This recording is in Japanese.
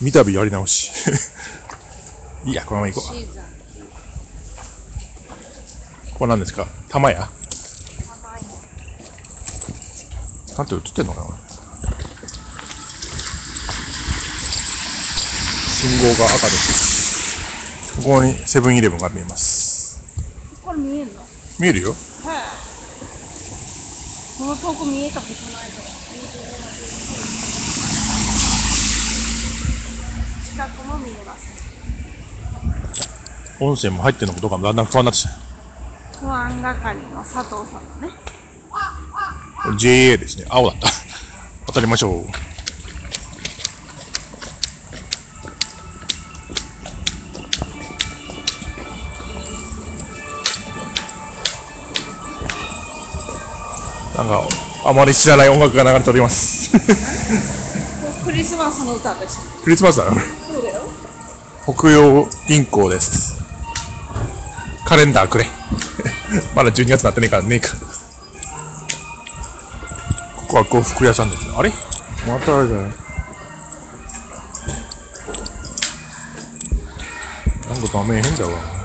三度やり直し。いいや、このまま行こう。これ何ですか？玉や甘いなんて映ってんのかな？信号が赤です。ここにセブンイレブンが見えます。これ見えるの？見えるよはいこの遠く見えたことないから近くも見えます音声も入ってんのかどうかもだんだん不安になってきた。不安係の佐藤さんのねこれ JA ですね。青だった。渡りましょう。なんか、あまり知らない音楽が流れております。クリスマスの歌ですクリスマスだな。北洋銀行です。カレンダーくれ。まだ12月になってねえからねえか。ここは呉服屋さんですね。あれ？またあれじゃないなんか画面変だわ。